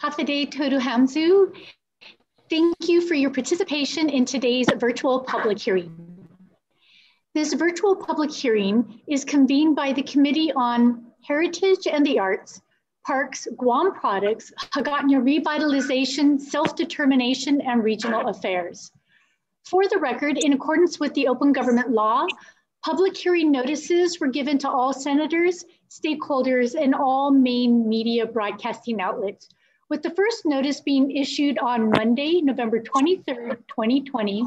Håfa Adai Todu. Thank you for your participation in today's virtual public hearing. This virtual public hearing is convened by the Committee on Heritage and the Arts, Parks, Guam Products, Hagåtña Revitalization, Self-Determination, and Regional Affairs. For the record, in accordance with the open government law, public hearing notices were given to all senators, stakeholders, and all main media broadcasting outlets with the first notice being issued on Monday, November 23rd, 2020,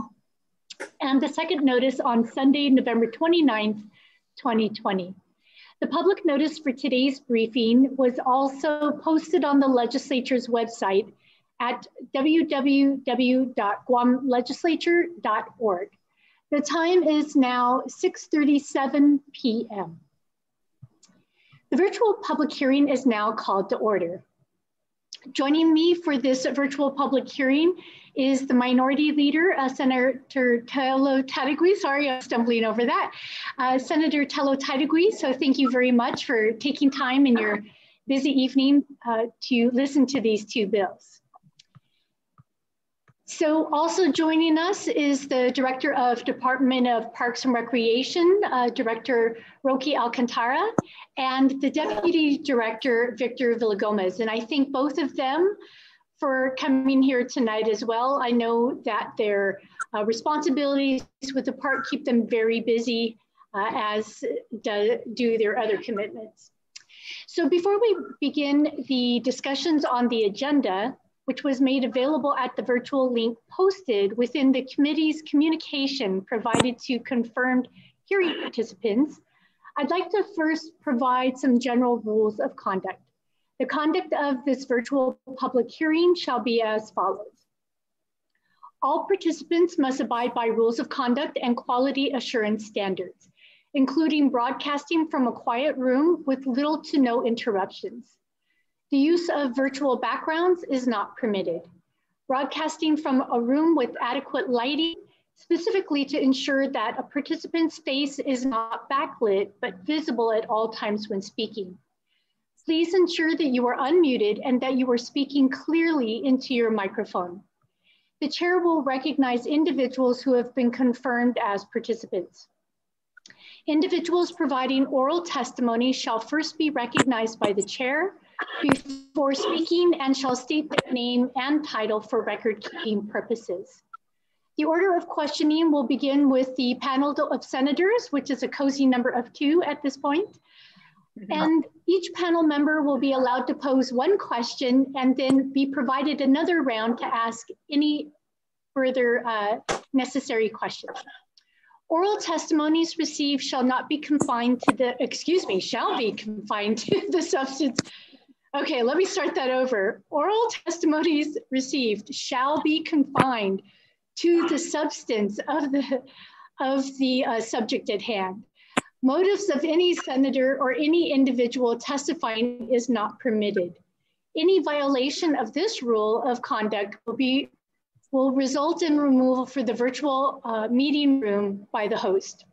and the second notice on Sunday, November 29th, 2020. The public notice for today's briefing was also posted on the legislature's website at www.guamlegislature.org. The time is now 6.37 p.m. The virtual public hearing is now called to order. Joining me for this virtual public hearing is the Minority Leader, uh, Senator Telo Taitague. Sorry, I'm stumbling over that. Uh, Senator Telo Taitague, so thank you very much for taking time in your busy evening uh, to listen to these two bills. So also joining us is the Director of Department of Parks and Recreation, uh, Director Roki Alcantara, and the Deputy Director, Victor Villagomez. And I thank both of them for coming here tonight as well. I know that their uh, responsibilities with the park keep them very busy uh, as do, do their other commitments. So before we begin the discussions on the agenda, which was made available at the virtual link posted within the committee's communication provided to confirmed hearing participants, I'd like to first provide some general rules of conduct. The conduct of this virtual public hearing shall be as follows. All participants must abide by rules of conduct and quality assurance standards, including broadcasting from a quiet room with little to no interruptions. The use of virtual backgrounds is not permitted. Broadcasting from a room with adequate lighting, specifically to ensure that a participant's face is not backlit, but visible at all times when speaking. Please ensure that you are unmuted and that you are speaking clearly into your microphone. The chair will recognize individuals who have been confirmed as participants. Individuals providing oral testimony shall first be recognized by the chair, before speaking and shall state their name and title for record keeping purposes. The order of questioning will begin with the panel of senators, which is a cozy number of two at this point. And each panel member will be allowed to pose one question and then be provided another round to ask any further uh, necessary questions. Oral testimonies received shall not be confined to the, excuse me, shall be confined to the substance Okay, let me start that over. Oral testimonies received shall be confined to the substance of the, of the uh, subject at hand. Motives of any senator or any individual testifying is not permitted. Any violation of this rule of conduct will be will result in removal for the virtual uh, meeting room by the host.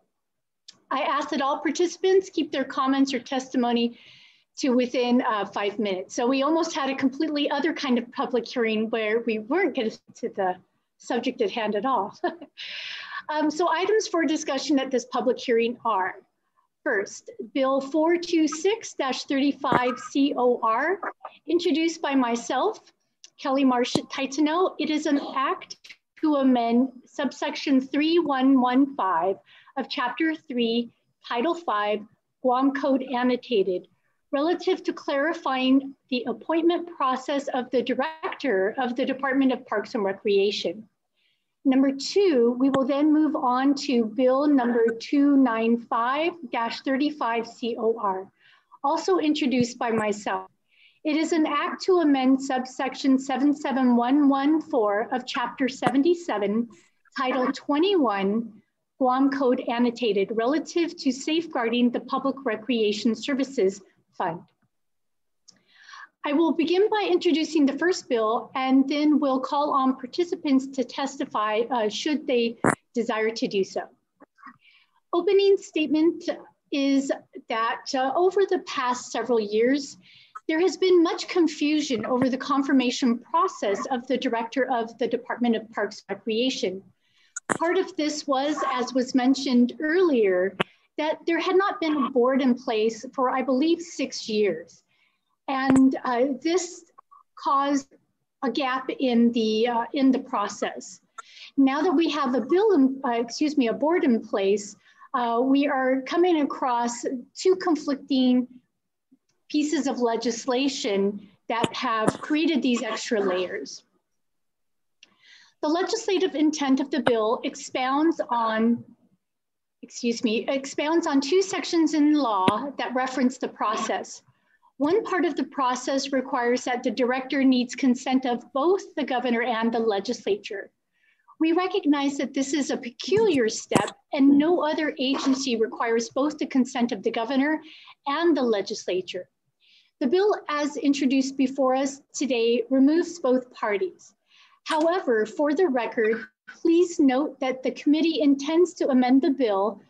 I ask that all participants keep their comments or testimony to within uh, five minutes. So we almost had a completely other kind of public hearing where we weren't getting to the subject at hand at all. um, so items for discussion at this public hearing are, first, Bill 426-35COR, introduced by myself, Kelly Marsh Taitano. It is an act to amend subsection 3115 of chapter 3, title 5, Guam Code Annotated, relative to clarifying the appointment process of the director of the Department of Parks and Recreation. Number two, we will then move on to bill number 295-35COR, also introduced by myself. It is an act to amend subsection 77114 of chapter 77, title 21, Guam Code Annotated, relative to safeguarding the public recreation services fund. I will begin by introducing the first bill and then we'll call on participants to testify uh, should they desire to do so. Opening statement is that uh, over the past several years, there has been much confusion over the confirmation process of the director of the Department of Parks Recreation. Part of this was, as was mentioned earlier, that there had not been a board in place for, I believe, six years. And uh, this caused a gap in the, uh, in the process. Now that we have a bill, in, uh, excuse me, a board in place, uh, we are coming across two conflicting pieces of legislation that have created these extra layers. The legislative intent of the bill expounds on, excuse me, expounds on two sections in law that reference the process. One part of the process requires that the director needs consent of both the governor and the legislature. We recognize that this is a peculiar step and no other agency requires both the consent of the governor and the legislature. The bill as introduced before us today removes both parties. However, for the record, please note that the committee intends to amend the bill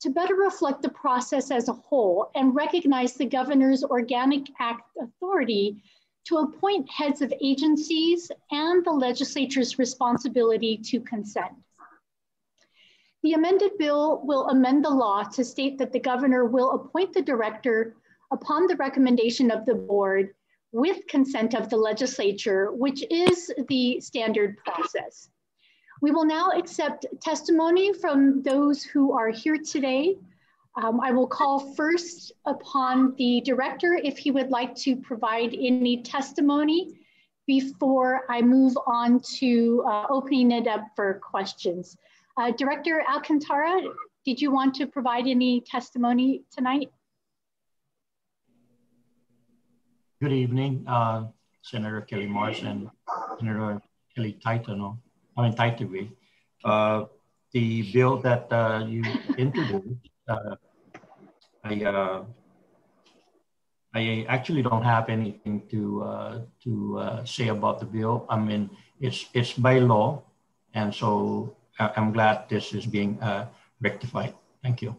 to better reflect the process as a whole and recognize the governor's organic act authority to appoint heads of agencies and the legislature's responsibility to consent. The amended bill will amend the law to state that the governor will appoint the director upon the recommendation of the board with consent of the legislature, which is the standard process. We will now accept testimony from those who are here today. Um, I will call first upon the director if he would like to provide any testimony before I move on to uh, opening it up for questions. Uh, director Alcantara, did you want to provide any testimony tonight? Good evening, uh, Senator Kelly and Senator Kelly Taitano, I mean Taitague. Uh, the bill that uh, you introduced, uh, I, uh, I actually don't have anything to uh, to uh, say about the bill. I mean, it's it's by law, and so I'm glad this is being rectified. Thank you.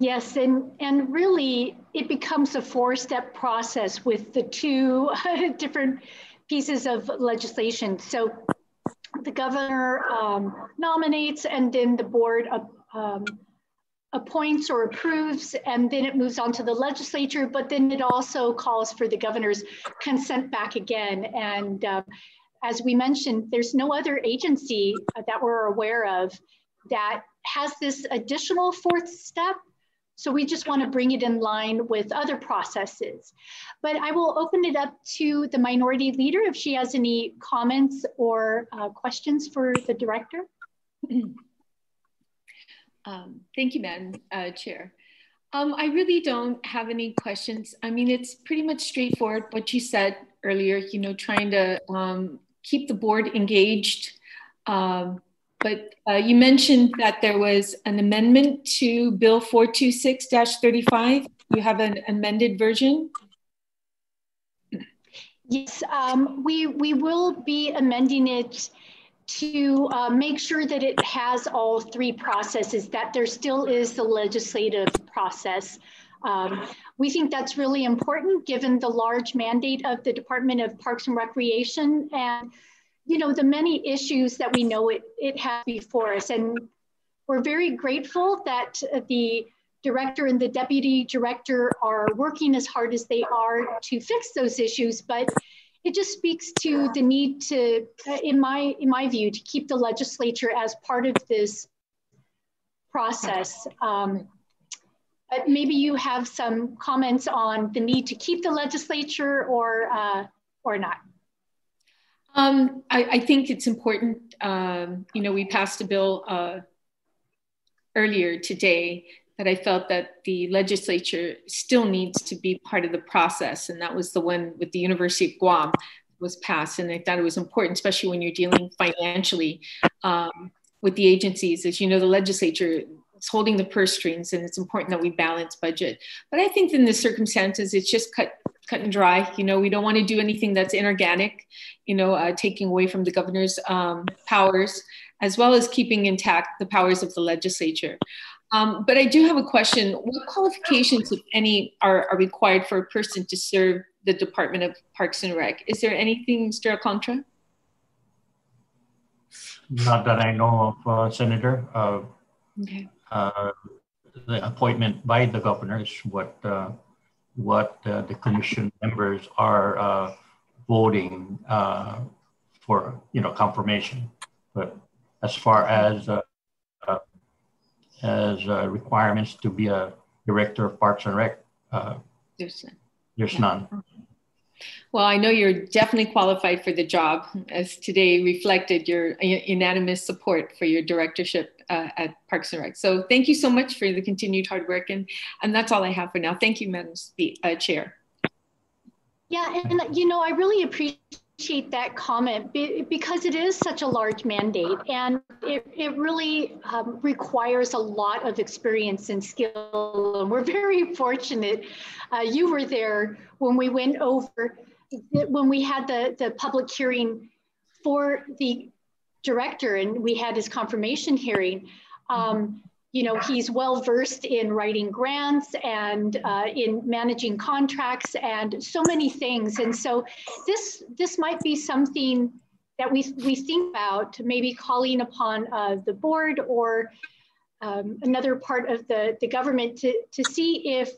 Yes, and, and really it becomes a four-step process with the two different pieces of legislation. So the governor um, nominates and then the board um, appoints or approves and then it moves on to the legislature, but then it also calls for the governor's consent back again. And uh, as we mentioned, there's no other agency that we're aware of that has this additional fourth step so we just want to bring it in line with other processes. But I will open it up to the minority leader if she has any comments or uh, questions for the director. Um, thank you, Madam uh, Chair. Um, I really don't have any questions. I mean, it's pretty much straightforward what you said earlier, you know, trying to um, keep the board engaged, um, but uh, you mentioned that there was an amendment to Bill 426-35. You have an amended version? Yes, um, we, we will be amending it to uh, make sure that it has all three processes, that there still is the legislative process. Um, we think that's really important given the large mandate of the Department of Parks and Recreation and you know, the many issues that we know it, it has before us. And we're very grateful that the director and the deputy director are working as hard as they are to fix those issues, but it just speaks to the need to, in my, in my view, to keep the legislature as part of this process. Um, but maybe you have some comments on the need to keep the legislature or, uh, or not. Um, I, I, think it's important. Um, you know, we passed a bill uh, earlier today that I felt that the legislature still needs to be part of the process, and that was the one with the University of Guam was passed. And I thought it was important, especially when you're dealing financially um, with the agencies. As you know, the legislature is holding the purse strings, and it's important that we balance budget. But I think in the circumstances, it's just cut cut and dry. You know, we don't want to do anything that's inorganic, you know, uh, taking away from the governor's um, powers. as well as keeping intact the powers of the legislature. Um, but I do have a question. What qualifications, if any, are, are required for a person to serve the Department of Parks and Rec? Is there anything, Mr. Alcantara? Not that I know of, uh, Senator. Uh, okay. Uh, the appointment by the governor is what uh, what uh, the commission members are uh, voting for, you know, confirmation. But as far as as requirements to be a director of Parks and Rec, there's there's yeah. none. Well, I know you're definitely qualified for the job, as today reflected your unanimous support for your directorship uh, at Parks and Rec. So thank you so much for the continued hard work, and and that's all I have for now. Thank you, Madam uh, Chair. Yeah, and you know I really appreciate that comment because it is such a large mandate and it, it really um, requires a lot of experience and skill. And we're very fortunate. Uh, you were there when we went over when we had the, the public hearing for the director and we had his confirmation hearing, um, you know, he's well versed in writing grants and uh, in managing contracts and so many things. And so this this might be something that we, we think about maybe calling upon uh, the board or um, another part of the, the government to, to see if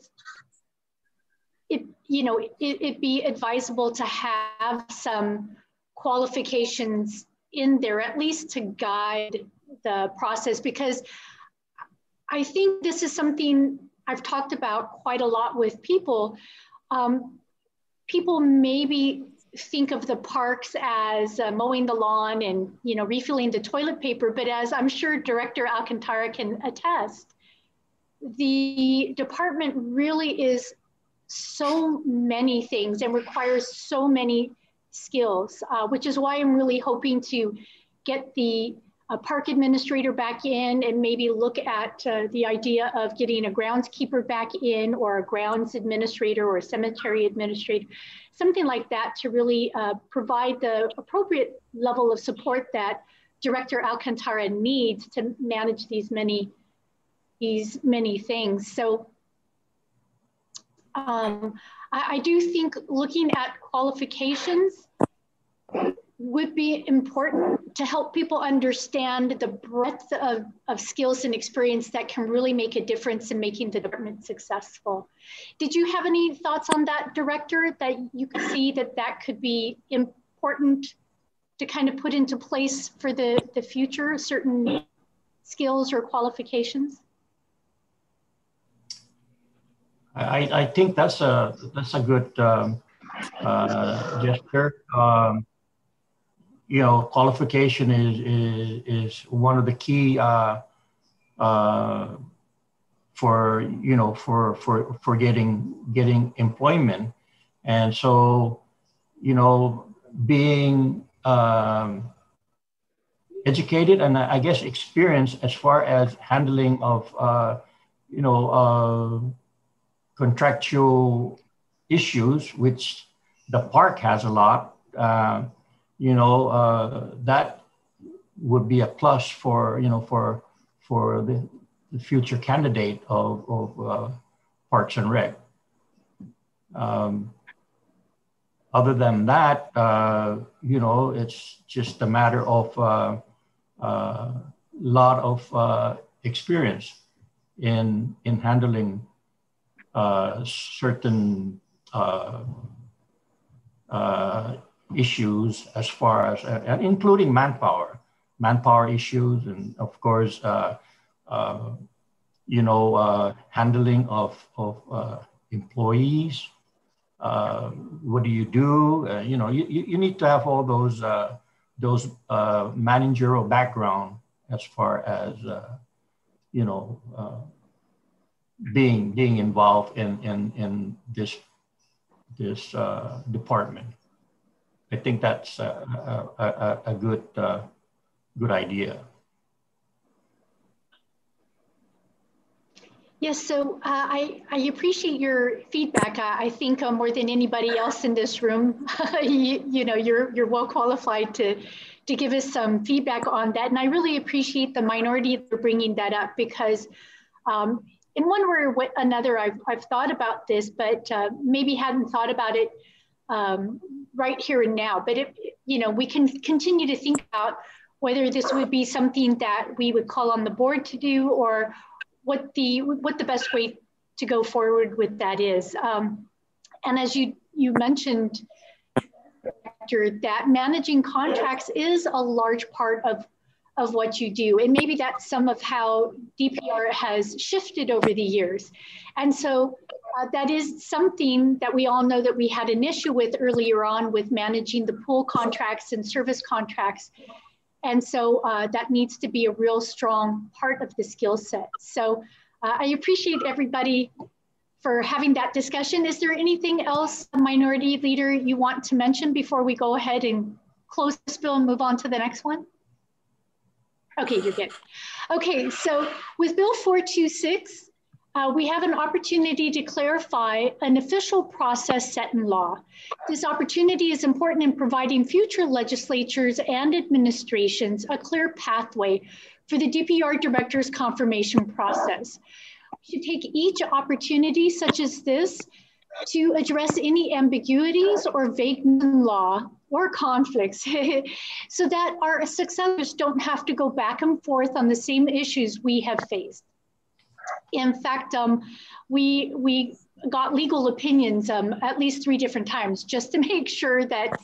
it, you know, it, it be advisable to have some qualifications in there, at least to guide the process, because I think this is something I've talked about quite a lot with people. Um, people maybe think of the parks as uh, mowing the lawn and you know refilling the toilet paper, but as I'm sure Director Alcantara can attest, the department really is so many things and requires so many skills, uh, which is why I'm really hoping to get the uh, park administrator back in and maybe look at uh, the idea of getting a groundskeeper back in or a grounds administrator or a cemetery administrator, something like that to really uh, provide the appropriate level of support that Director Alcantara needs to manage these many, these many things. So um, I, I do think looking at qualifications would be important to help people understand the breadth of, of skills and experience that can really make a difference in making the department successful. Did you have any thoughts on that, Director, that you could see that that could be important to kind of put into place for the, the future, certain skills or qualifications? I, I think that's a that's a good um, uh, gesture. Um, you know, qualification is is, is one of the key uh, uh, for you know for for for getting getting employment, and so you know being um, educated and I guess experience as far as handling of uh, you know uh, contractual issues, which the park has a lot, uh, you know, uh, that would be a plus for, you know, for, for the, the future candidate of, of uh, Parks and Rec. Um, other than that, uh, you know, it's just a matter of a uh, uh, lot of experience in, in handling uh, certain uh, uh, issues as far as, uh, uh, including manpower, manpower issues, and of course, uh, uh, you know, handling of, of employees. what do you do? you know, you, you need to have all those those managerial background as far as you know being being involved in in in this this uh, department. I think that's a, a, a, a good uh, good idea. Yes, so uh, I, I appreciate your feedback. I, I think uh, more than anybody else in this room, you, you know, you're, you're well qualified to, to give us some feedback on that. And I really appreciate the minority for bringing that up because um, in one way or another, I've, I've thought about this, but uh, maybe hadn't thought about it um, right here and now. But it, you know, we can continue to think about whether this would be something that we would call on the board to do or what the what the best way to go forward with that is. Um, and as you you mentioned, that managing contracts is a large part of of what you do. And maybe that's some of how DPR has shifted over the years. And so uh, that is something that we all know that we had an issue with earlier on with managing the pool contracts and service contracts and so uh, that needs to be a real strong part of the skill set. So uh, I appreciate everybody for having that discussion. Is there anything else, minority leader, you want to mention before we go ahead and close this bill and move on to the next one? Okay, you're good. Okay, so with Bill 426, uh, we have an opportunity to clarify an official process set in law. This opportunity is important in providing future legislatures and administrations a clear pathway for the DPR director's confirmation process. We should take each opportunity such as this to address any ambiguities or vagueness law or conflicts so that our successors don't have to go back and forth on the same issues we have faced. In fact, um, we, we got legal opinions um, at least three different times just to make sure that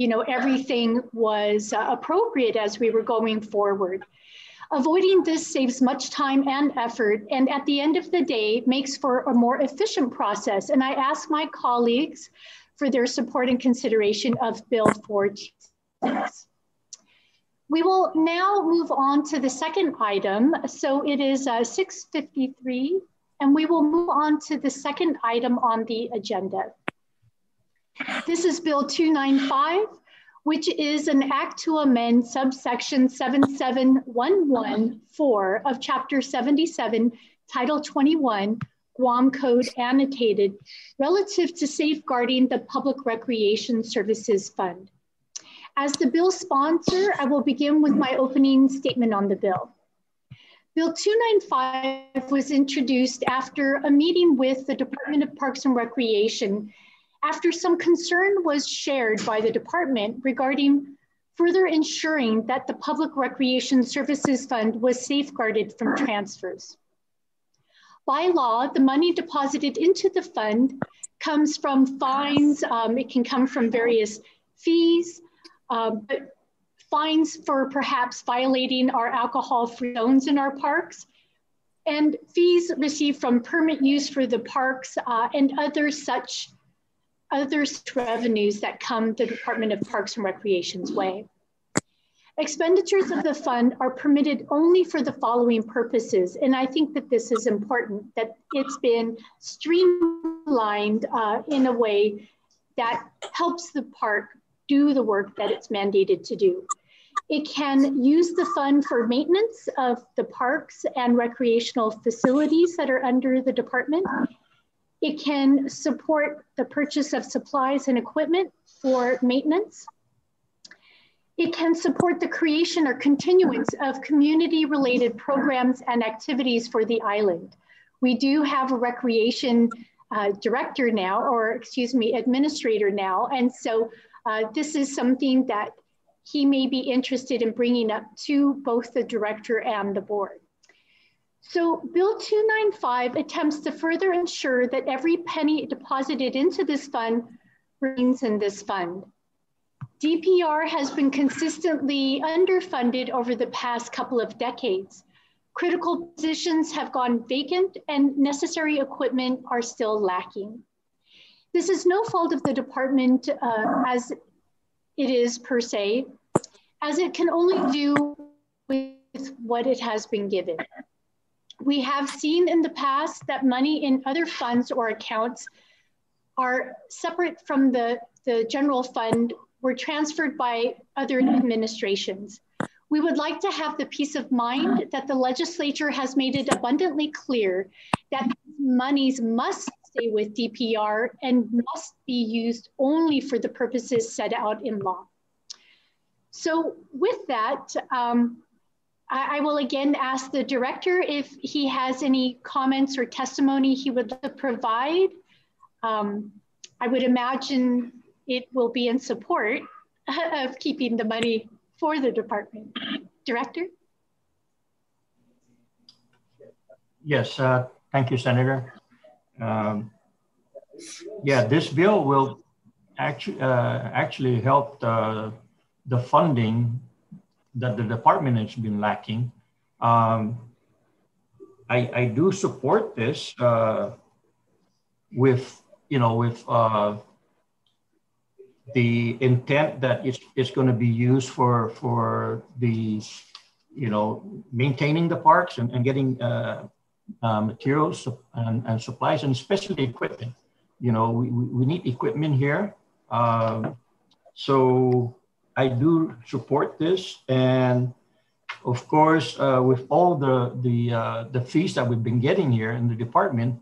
you know, everything was uh, appropriate as we were going forward. Avoiding this saves much time and effort, and at the end of the day, makes for a more efficient process. And I ask my colleagues for their support and consideration of Bill 426. We will now move on to the second item. So it is uh, 6.53, and we will move on to the second item on the agenda. This is Bill 295, which is an act to amend subsection 77114 of Chapter 77, Title 21, Guam Code annotated, relative to safeguarding the Public Recreation Services Fund. As the bill sponsor, I will begin with my opening statement on the bill. Bill 295 was introduced after a meeting with the Department of Parks and Recreation after some concern was shared by the department regarding further ensuring that the Public Recreation Services Fund was safeguarded from transfers. By law, the money deposited into the fund comes from fines, um, it can come from various fees, um, but fines for perhaps violating our alcohol-free zones in our parks, and fees received from permit use for the parks uh, and other such other revenues that come the Department of Parks and Recreation's way. Expenditures of the fund are permitted only for the following purposes, and I think that this is important, that it's been streamlined uh, in a way that helps the park do the work that it's mandated to do. It can use the fund for maintenance of the parks and recreational facilities that are under the department. It can support the purchase of supplies and equipment for maintenance. It can support the creation or continuance of community related programs and activities for the island. We do have a recreation uh, director now, or excuse me, administrator now. And so uh, this is something that he may be interested in bringing up to both the director and the board. So Bill 295 attempts to further ensure that every penny deposited into this fund remains in this fund. DPR has been consistently underfunded over the past couple of decades. Critical positions have gone vacant and necessary equipment are still lacking. This is no fault of the department uh, as it is per se, as it can only do with what it has been given. We have seen in the past that money in other funds or accounts are separate from the, the general fund were transferred by other administrations. We would like to have the peace of mind that the legislature has made it abundantly clear that monies must stay with DPR and must be used only for the purposes set out in law. so with that, um, I, I, will again ask the director if he has any comments or testimony he would provide. Um, I would imagine it will be in support of keeping the money for the department. Director? Yes, uh, thank you, Senator. Um, yeah, this bill will actually uh, actually help the, the funding that the department has been lacking. Um, I, I do support this uh, with you know with uh, the intent that it's, it's going to be used for for the you know maintaining the parks and, and getting uh, uh, materials and, and, supplies and especially equipment. You know, we, we need equipment here. Um, so I do support this. And of course, uh, with all the, the, uh, the fees that we've been getting here in the department,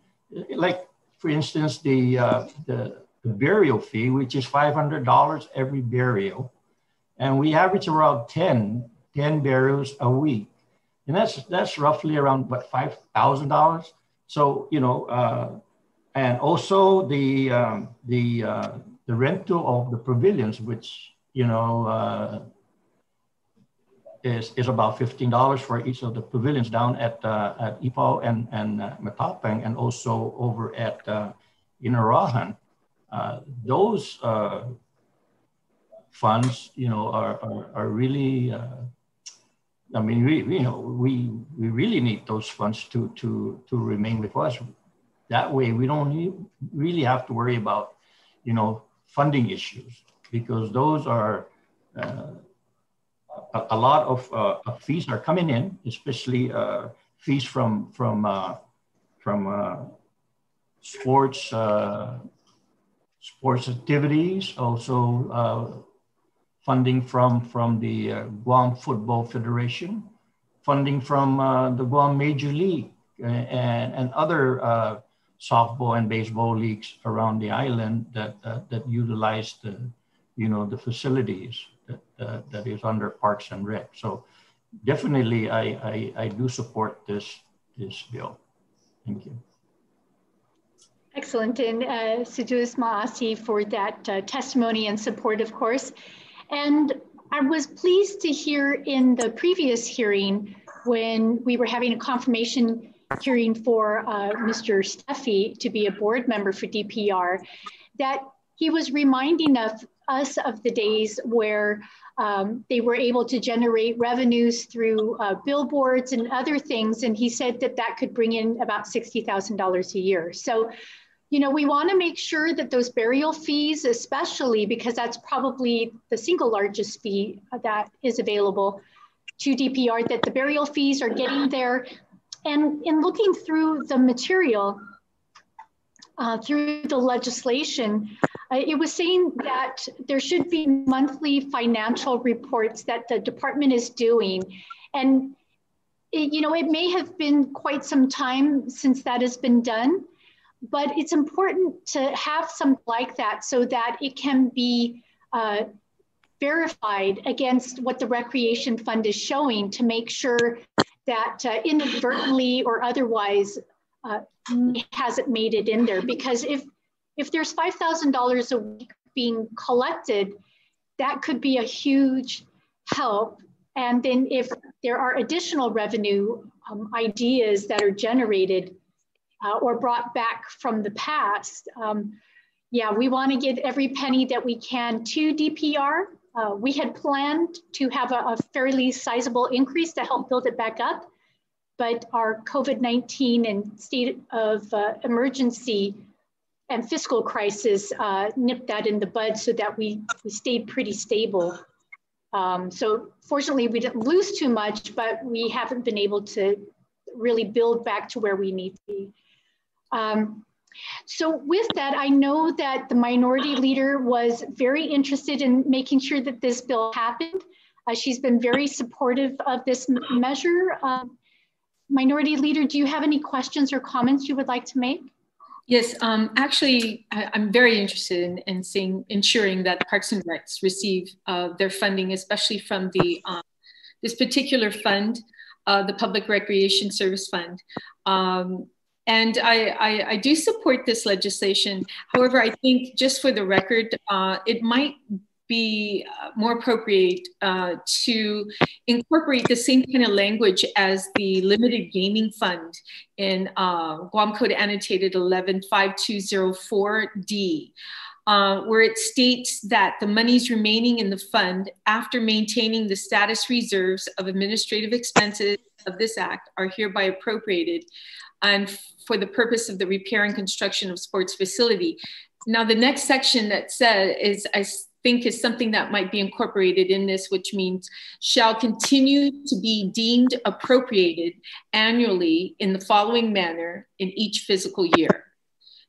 like for instance, the, uh, the, the burial fee, which is $500 every burial. And we average around 10, 10 burials a week and that's that's roughly around what five thousand dollars. So you know, uh, and also the um, the uh, the rental of the pavilions, which you know uh, is is about fifteen dollars for each of the pavilions down at uh, at Ypao and and uh, and also over at uh, Inarajan. Uh, those uh, funds, you know, are are, are really uh, I mean, we, you know, we, we really need those funds to, to, to remain with us. That way, we don't really have to worry about, you know, funding issues because those are uh, a, a, lot of uh, fees are coming in, especially uh, fees from from uh, from uh, sports uh, sports activities, also funding from, from the uh, Guam Football Federation, funding from uh, the Guam Major League uh, and, and other uh, softball and baseball leagues around the island that, uh, that utilize the, you know, the facilities that, that is under Parks and Rec. So definitely I, I, I do support this, this bill. Thank you. Excellent, and uh, Si Yu'os Ma'åse' for that uh, testimony and support, of course. And I was pleased to hear in the previous hearing when we were having a confirmation hearing for uh, Mr. Steffi to be a board member for DPR that he was reminding of us of the days where um, they were able to generate revenues through uh, billboards and other things. And he said that that could bring in about $60,000 a year. So you know, we want to make sure that those burial fees, especially because that's probably the single largest fee that is available to DPR, that the burial fees are getting there. And in looking through the material, uh, through the legislation, uh, it was saying that there should be monthly financial reports that the department is doing. And, it, you know, it may have been quite some time since that has been done but it's important to have something like that so that it can be uh, verified against what the recreation fund is showing to make sure that uh, inadvertently or otherwise uh, hasn't made it in there because if if there's $5,000 a week being collected, that could be a huge help. And then if there are additional revenue um, ideas that are generated, uh, or brought back from the past. Um, yeah, we want to give every penny that we can to DPR. Uh, we had planned to have a, a, fairly sizable increase to help build it back up, but our COVID-19 and state of uh, emergency and fiscal crisis uh, nipped that in the bud so that we, we stayed pretty stable. Um, so fortunately, we didn't lose too much, but we haven't been able to really build back to where we need to be. Um, so with that, I know that the minority leader was very interested in making sure that this bill happened. Uh, she's been very supportive of this measure. Um, minority leader, do you have any questions or comments you would like to make? Yes, um, actually, I, am very interested in, in, seeing ensuring that Parks and Recs receive uh, their funding, especially from the um, this particular fund, uh, the Public Recreation Service Fund. Um, and I, I, I, do support this legislation. However, I think just for the record, uh, it might be uh, more appropriate uh, to incorporate the same kind of language as the limited gaming fund in uh, Guam Code Annotated 115204D. Uh, where it states that the monies remaining in the fund after maintaining the status reserves of administrative expenses of this act are hereby appropriated and for the purpose of the repair and construction of sports facility. Now, the next section that says is, I think is something that might be incorporated in this, which means shall continue to be deemed appropriated annually in the following manner in each physical year.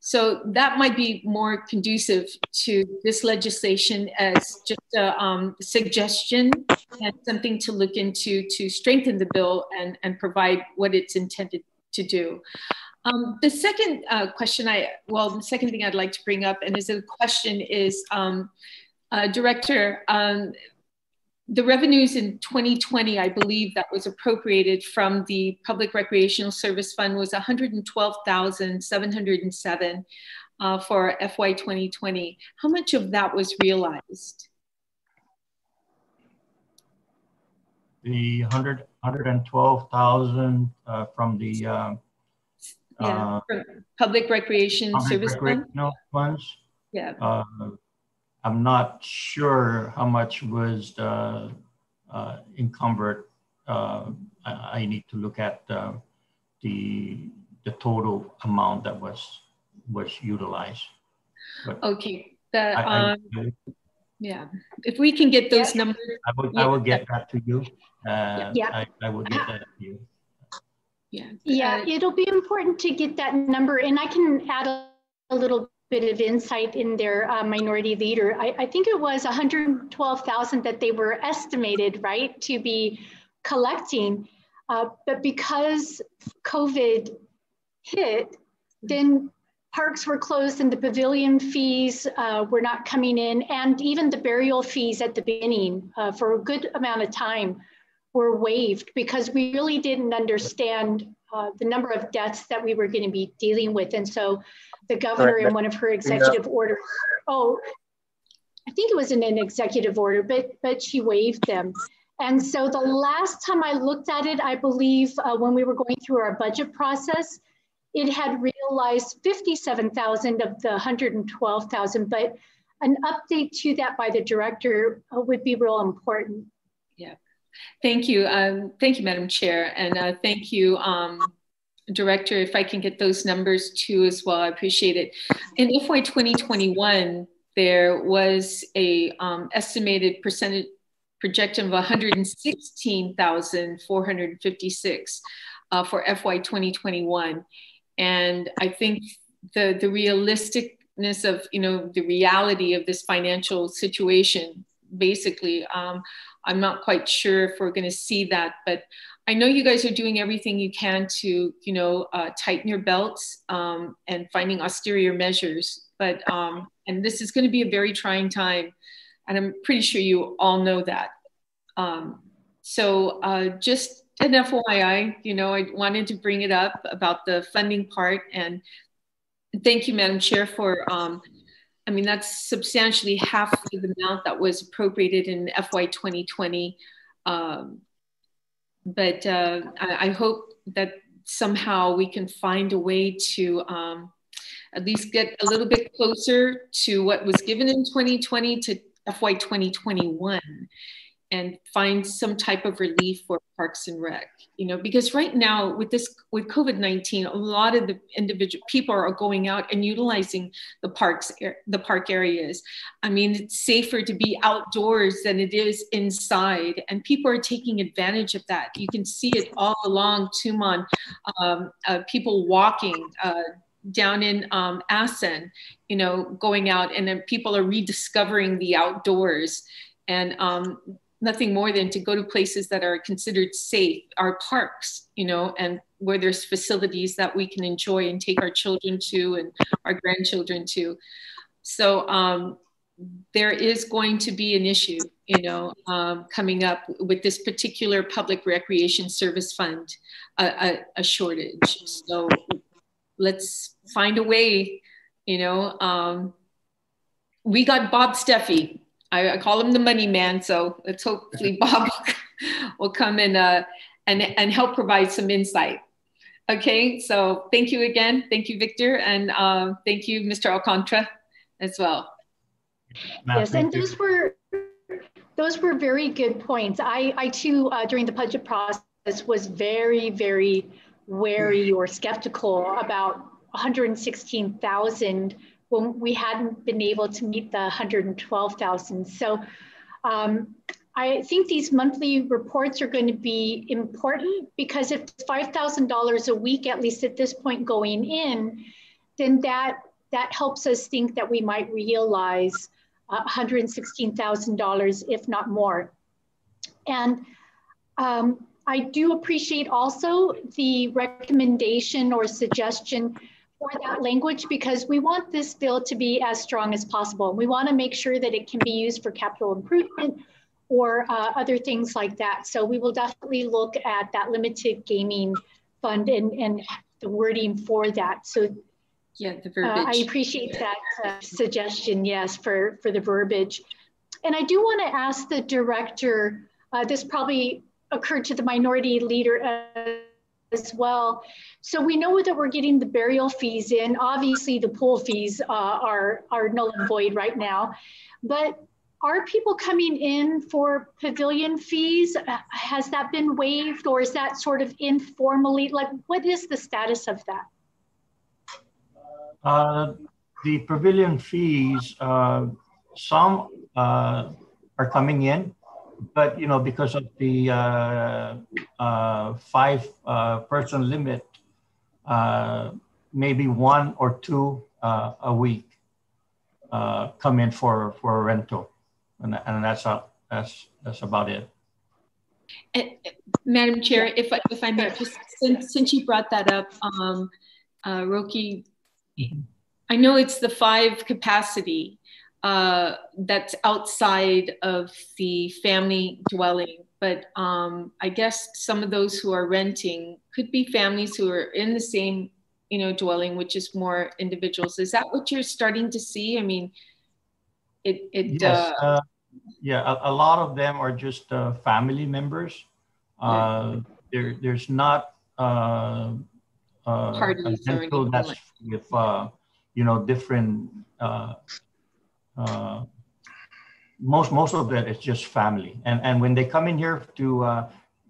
So that might be more conducive to this legislation as just a um, suggestion and something to look into to strengthen the bill and, and provide what it's intended to do. Um, the second uh, question I, well, the second thing I'd like to bring up and is a question is, um, uh, Director, um, the revenues in 2020, I believe that was appropriated from the Public Recreational Service Fund was 112,707 uh, for FY 2020. How much of that was realized? The 100, 112,000 uh, from the uh, yeah, uh, Public Recreation public Service recreational Fund? funds. Yeah. Uh, I'm not sure how much was uh, uh, encumbered. Uh, I, I, need to look at uh, the the total amount that was was utilized. But okay. The, I, um, I, yeah. If we can get those yeah. numbers. I will, yeah. I will get that to you. Uh, yeah. I, I will get that to you. Yeah. Yeah. It'll be important to get that number, and I can add a, a little bit of insight in their uh, minority leader. I, I, think it was 112,000 that they were estimated, right, to be collecting. Uh, but because COVID hit, then parks were closed and the pavilion fees uh, were not coming in, and even the burial fees at the beginning uh, for a good amount of time were waived because we really didn't understand uh, the number of deaths that we were going to be dealing with. And so the governor in one of her executive yeah. orders. Oh, I think it was in an executive order, but but she waived them. And so the last time I looked at it, I believe uh, when we were going through our budget process, it had realized 57,000 of the 112,000, but an update to that by the director uh, would be real important. Yeah, thank you. Um, thank you, Madam Chair. And uh, thank you, um, Director, if I can get those numbers too as well, I appreciate it. In FY 2021, there was a um, estimated percentage projection of 116,456 uh, for FY 2021. And I think the, the realisticness of, you know, the reality of this financial situation, basically, um, I'm not quite sure if we're gonna see that, but I know you guys are doing everything you can to, you know, uh, tighten your belts um, and finding austere measures. But um, and this is going to be a very trying time, and I'm pretty sure you all know that. Um, so uh, just an FYI, you know, I wanted to bring it up about the funding part, and thank you, Madam Chair, for. Um, I mean, that's substantially half of the amount that was appropriated in FY 2020. Um, but uh, I, I, hope that somehow we can find a way to um, at least get a little bit closer to what was given in 2020 to FY 2021 and find some type of relief for parks and rec you know because right now with this with covid-19 a lot of the individual people are going out and utilizing the parks the park areas i mean it's safer to be outdoors than it is inside and people are taking advantage of that you can see it all along tumon um, uh, people walking uh, down in um, Asan, you know, going out and then people are rediscovering the outdoors. And um, nothing more than to go to places that are considered safe, our parks, you know, and where there's facilities that we can enjoy and take our children to and our grandchildren to. So um, there is going to be an issue, you know, um, coming up with this particular public recreation service fund, a, a, a shortage. So let's find a way, you know. Um, we got Bob Steffi. I, I, call him the money man. So let's hopefully Bob will come and, uh, and, and help provide some insight. Okay, so thank you again. Thank you, Victor. And uh, thank you, Mr. Alcantara as well. Yes, and those were those were very good points. I, I too, uh, during the budget process, was very, very wary or skeptical about 116,000 when we hadn't been able to meet the 112,000. So um, I think these monthly reports are going to be important because if $5,000 a week, at least at this point going in, then that, that helps us think that we might realize $116,000, if not more. And um, I do appreciate also the recommendation or suggestion for that language because we want this bill to be as strong as possible. We want to make sure that it can be used for capital improvement or uh, other things like that. So we will definitely look at that limited gaming fund and, and the wording for that. So yeah, the verbiage. Uh, I appreciate that uh, suggestion, yes, for, for the verbiage. And I do want to ask the director, uh, this probably occurred to the minority leader as well. So we know that we're getting the burial fees in. Obviously, the pool fees uh, are, are null and void right now. But are people coming in for pavilion fees? Uh, has that been waived or is that sort of informally? Like, what is the status of that? Uh, the pavilion fees, uh, some uh, are coming in, but you know because of the uh, uh, five person limit, maybe one or two a week come in for for rental, and, and that's that's that's about it. And, Madam Chair, if I, if I may, just since, since you brought that up, um, uh, Roki I know it's the five capacity uh, that's outside of the family dwelling, but um, I guess some of those who are renting could be families who are in the same, you know, dwelling, which is more individuals. Is that what you're starting to see? I mean, it. it yes, uh, uh, yeah, a, a, lot of them are just uh, family members. Uh, there, there's not uh, uh, or that's with uh, you know different uh, uh, most most of that is just family. And and when they come in here to uh,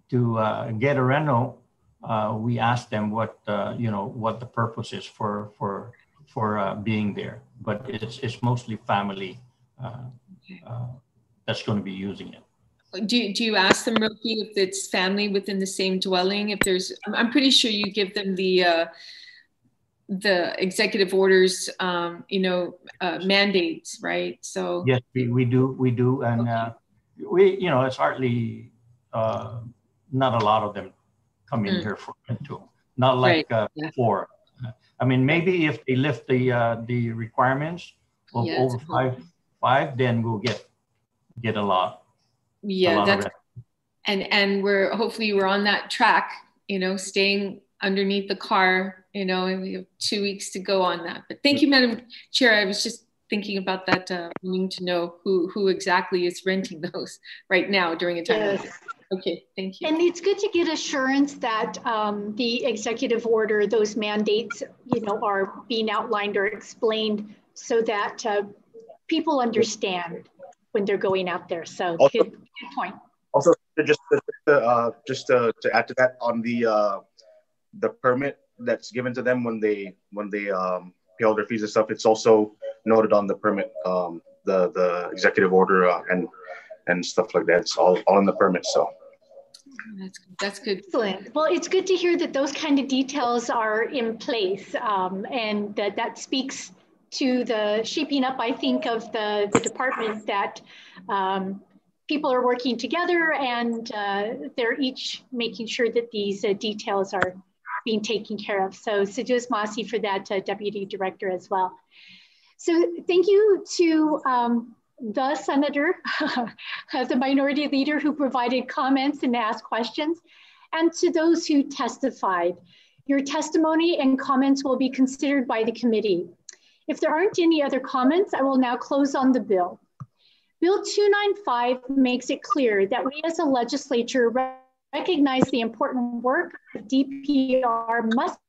to uh, get a rental uh, we ask them what uh, you know what the purpose is for for for uh, being there. But it's it's mostly family that's going to be using it. Do you, do you ask them Roki, if it's family within the same dwelling? If there's i'm pretty sure you give them the uh, the executive orders, um, you know, uh, mandates, right? So yes, we, we do, we do, and okay. uh, we, you know, it's hardly uh, not a lot of them come in mm. here for rental, not like right. uh, yeah. before. I mean, maybe if they lift the uh, the requirements of yeah, over five five, then we'll get get a lot. Yeah, a lot that's and and we're hopefully we're on that track. You know, staying underneath the car, you know, and we have two weeks to go on that. But thank you, Madam Chair. I was just thinking about that, uh, wanting to know who, who exactly is renting those right now during a time. Yes. Okay, thank you. And it's good to get assurance that um, the executive order, those mandates, you know, are being outlined or explained so that uh, people understand when they're going out there. So also, good, good point. Also, just to, uh, just to, to add to that on the uh, the permit that's given to them when they when they um, pay all their fees and stuff. It's also noted on the permit, um, the the executive order uh, and and stuff like that. It's all all in the permit. So. That's that's good. Excellent. Well, it's good to hear that those kind of details are in place, um, and that that speaks to the shaping up. I think of the the department that um, people are working together and uh, they're each making sure that these uh, details are being taken care of. So Si Yu'os Ma'åse' for that uh, Deputy Director as well. So thank you to um, the Senator, the Minority Leader who provided comments and asked questions, and to those who testified. Your testimony and comments will be considered by the committee. If there aren't any other comments, I will now close on the bill. Bill 295 makes it clear that we as a legislature recognize the important work DPR must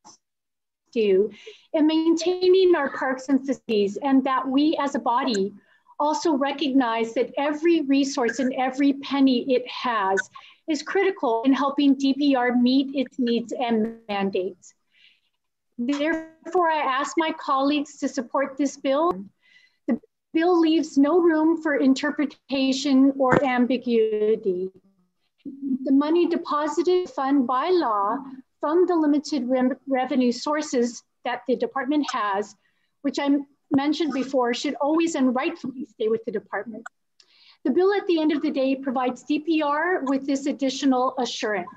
do in maintaining our parks and cities and that we as a body also recognize that every resource and every penny it has is critical in helping DPR meet its needs and mandates. Therefore, I ask my colleagues to support this bill. The bill leaves no room for interpretation or ambiguity. The money deposited fund by law from the limited re revenue sources that the department has, which I mentioned before, should always and rightfully stay with the department. The bill at the end of the day provides DPR with this additional assurance.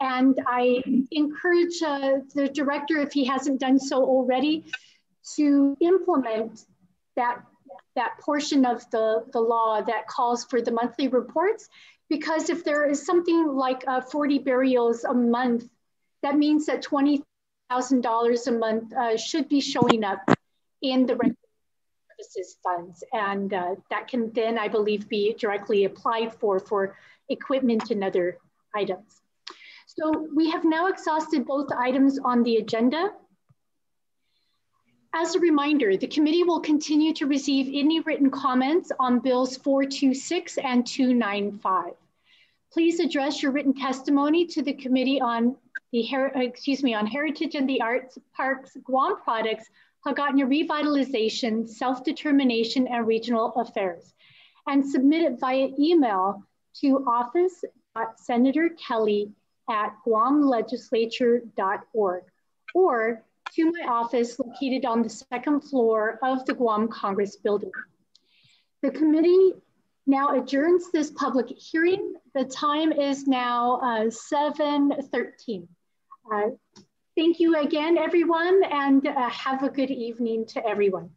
And I encourage uh, the director, if he hasn't done so already, to implement that, that portion of the, the law that calls for the monthly reports. Because if there is something like uh, 40 burials a month, that means that $20,000 a month uh, should be showing up in the services funds. And uh, that can then, I believe, be directly applied for for equipment and other items. So we have now exhausted both items on the agenda. As a reminder, the committee will continue to receive any written comments on bills 426 and 295. Please address your written testimony to the committee on the uh, excuse me on heritage and the arts parks Guam products Hagåtña revitalization, self-determination and regional affairs and submit it via email to office.senatorkelly at guamlegislature.org or to my office located on the second floor of the Guam Congress building. The committee now adjourns this public hearing. The time is now uh, 7.13. Uh, thank you again, everyone, and uh, have a good evening to everyone.